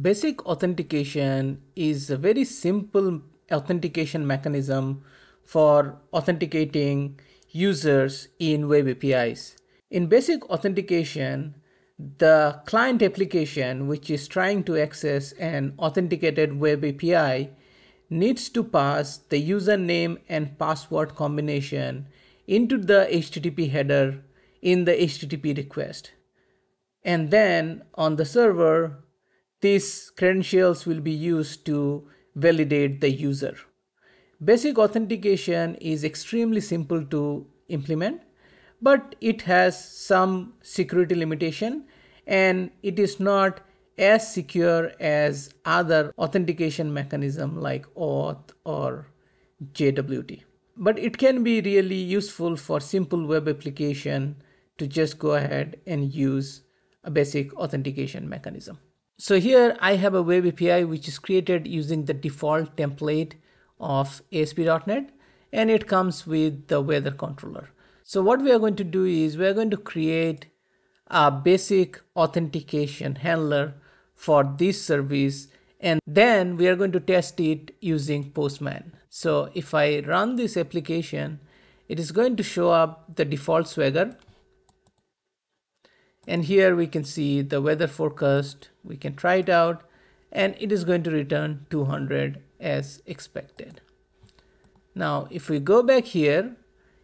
Basic authentication is a very simple authentication mechanism for authenticating users in web APIs. In basic authentication, the client application which is trying to access an authenticated web API needs to pass the username and password combination into the HTTP header in the HTTP request. And then on the server, these credentials will be used to validate the user. Basic authentication is extremely simple to implement, but it has some security limitation and it is not as secure as other authentication mechanism like OAuth or JWT. But it can be really useful for simple web application to just go ahead and use a basic authentication mechanism. So here I have a web API which is created using the default template of ASP.NET and it comes with the weather controller. So what we are going to do is we are going to create a basic authentication handler for this service and then we are going to test it using Postman. So if I run this application, it is going to show up the default Swagger and here we can see the weather forecast. We can try it out. And it is going to return 200 as expected. Now if we go back here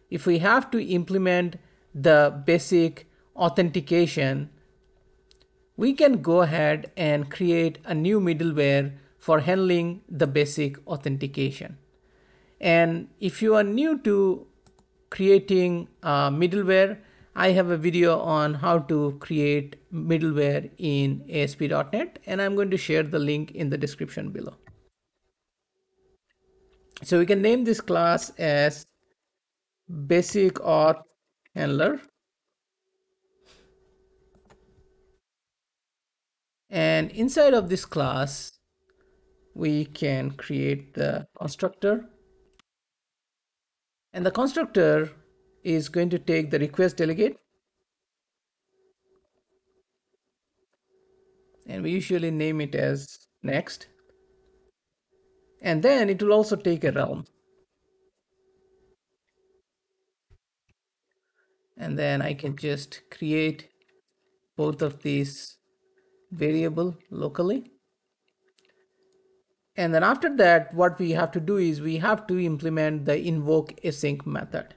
if we have to implement the basic authentication we can go ahead and create a new middleware for handling the basic authentication. And if you are new to creating a middleware I have a video on how to create middleware in ASP.NET and I'm going to share the link in the description below. So we can name this class as basic auth handler. And inside of this class, we can create the constructor. And the constructor is going to take the request delegate. And we usually name it as next. And then it will also take a realm and then I can just create both of these variable locally. And then after that what we have to do is we have to implement the invoke async method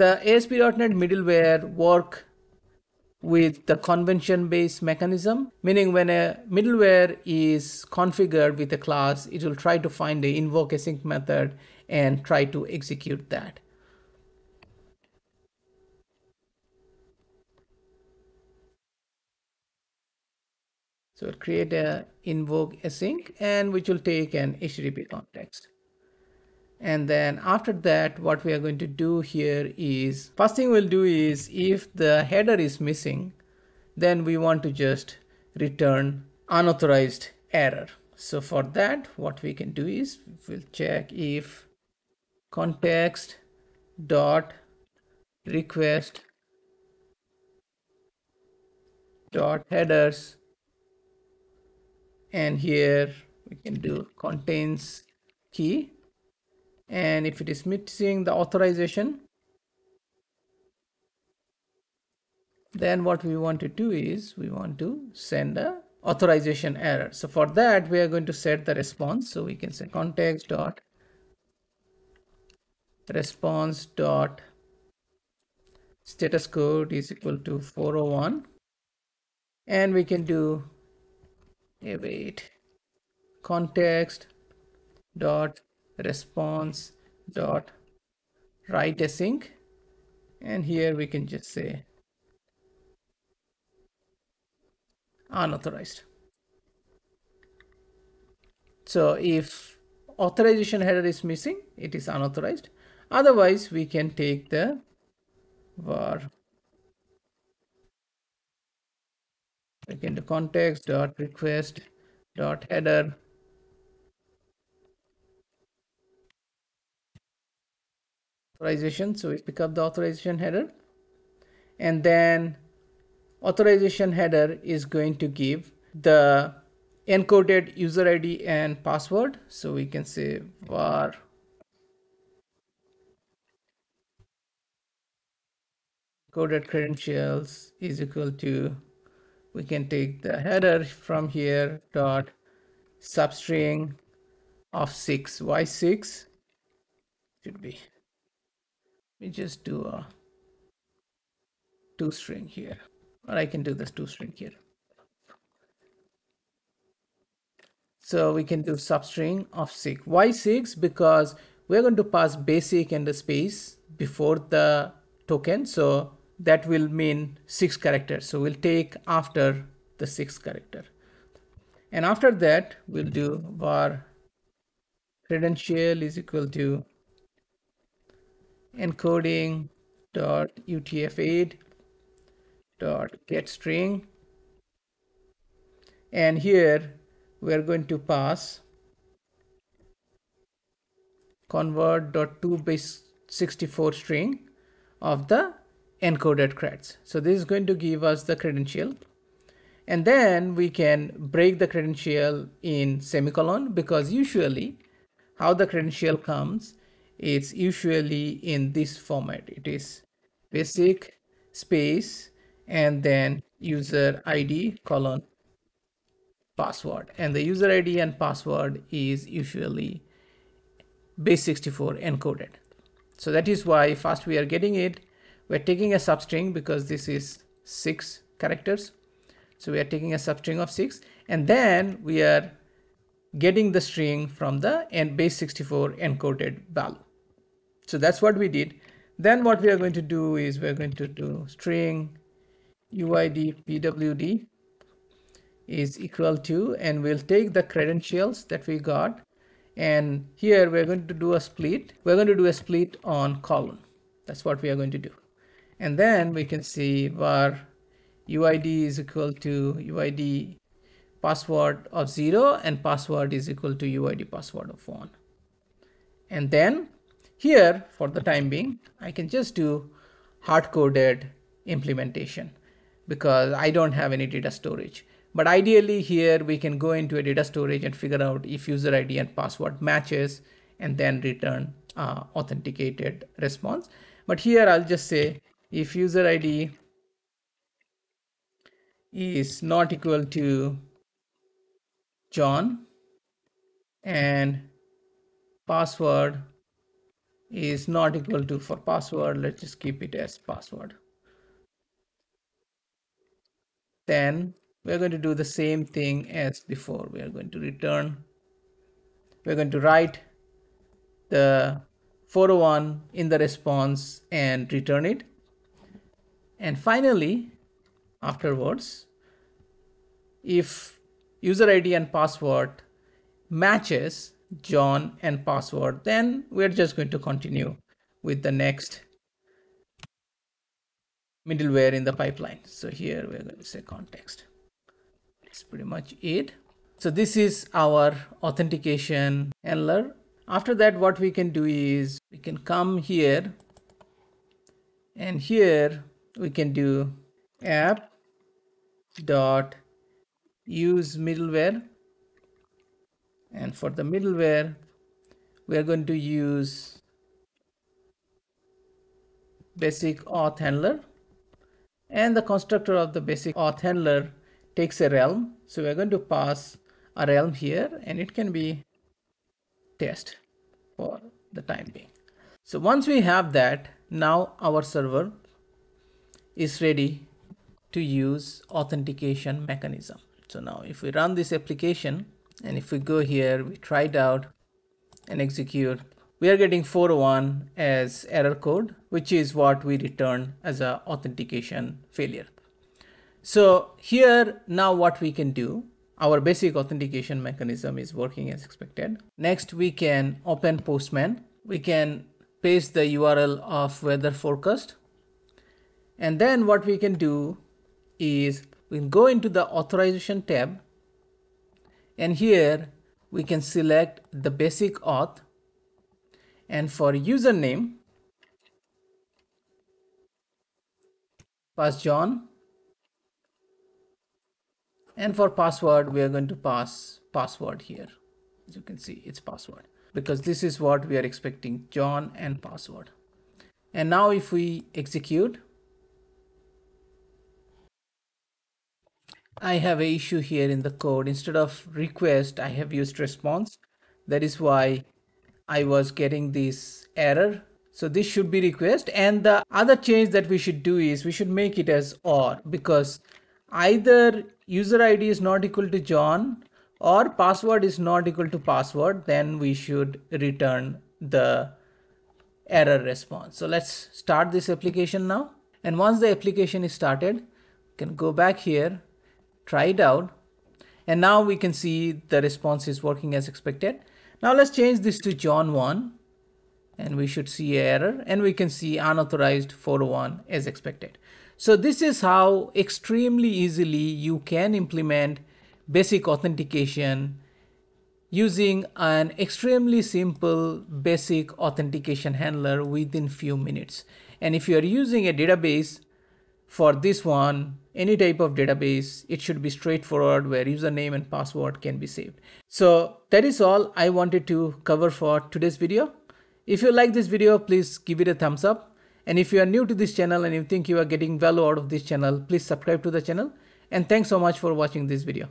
the ASP.NET middleware work with the convention based mechanism, meaning when a middleware is configured with a class, it will try to find the invoke async method and try to execute that. So create a invoke async and which will take an HTTP context and then after that what we are going to do here is first thing we'll do is if the header is missing then we want to just return unauthorized error. So for that what we can do is we'll check if context dot request dot headers. And here we can do contains key and if it is missing the authorization then what we want to do is we want to send a authorization error. So for that we are going to set the response. So we can say context dot response dot status code is equal to 401 and we can do await context dot response dot write async and here we can just say unauthorized. So if authorization header is missing it is unauthorized. Otherwise we can take the var again the context dot request dot header authorization. So we pick up the authorization header and then authorization header is going to give the encoded user ID and password. So we can say var coded credentials is equal to we can take the header from here dot substring of 6 y6 should be we just do a ToString here. Or I can do this ToString here. So we can do substring of 6 why 6 because we're going to pass basic and the space before the token. So that will mean six characters. So we'll take after the sixth character. And after that, we'll do var credential is equal to encoding dot utf-8 dot get string and here we're going to pass convert dot to base 64 string of the encoded creds. So this is going to give us the credential. And then we can break the credential in semicolon because usually how the credential comes, it's usually in this format. It is basic space and then user ID colon password. And the user ID and password is usually base64 encoded. So that is why first we are getting it we're taking a substring because this is six characters. So we are taking a substring of six and then we are getting the string from the base 64 encoded value. So that's what we did. Then what we are going to do is we're going to do string uid pwd is equal to and we'll take the credentials that we got and here we're going to do a split. We're going to do a split on column. That's what we are going to do and then we can see var uid is equal to uid password of 0 and password is equal to uid password of 1 and then here for the time being I can just do hard-coded implementation because I don't have any data storage. But ideally here we can go into a data storage and figure out if user ID and password matches and then return uh, authenticated response. But here I'll just say if user id is not equal to John and password is not equal to for password. Let's just keep it as password. Then we're going to do the same thing as before. We are going to return. We're going to write the 401 in the response and return it. And finally, afterwards, if user ID and password matches John and password, then we're just going to continue with the next middleware in the pipeline. So here we're going to say context. That's pretty much it. So this is our authentication handler. After that, what we can do is we can come here and here we can do app dot use middleware and for the middleware we are going to use basic auth handler. And the constructor of the basic auth handler takes a realm. So we're going to pass a realm here and it can be test for the time being. So once we have that now our server is ready to use authentication mechanism. So now if we run this application and if we go here, we try it out and execute, we are getting 401 as error code, which is what we return as a authentication failure. So here now what we can do, our basic authentication mechanism is working as expected. Next, we can open Postman. We can paste the URL of weather forecast and then what we can do is we can go into the authorization tab and here we can select the basic auth and for username pass John And for password, we are going to pass password here. As you can see, it's password because this is what we are expecting, John and password. And now if we execute, I have a issue here in the code. Instead of request, I have used response. That is why I was getting this error. So this should be request. And the other change that we should do is we should make it as or because either user ID is not equal to John or password is not equal to password, then we should return the error response. So let's start this application now. And once the application is started, you can go back here try it out. And now we can see the response is working as expected. Now let's change this to John 1 and we should see error and we can see unauthorized 401 as expected. So this is how extremely easily you can implement basic authentication using an extremely simple basic authentication handler within few minutes. And if you are using a database for this one, any type of database, it should be straightforward where username and password can be saved. So that is all I wanted to cover for today's video. If you like this video, please give it a thumbs up. And if you are new to this channel and you think you are getting value out of this channel, please subscribe to the channel. And thanks so much for watching this video.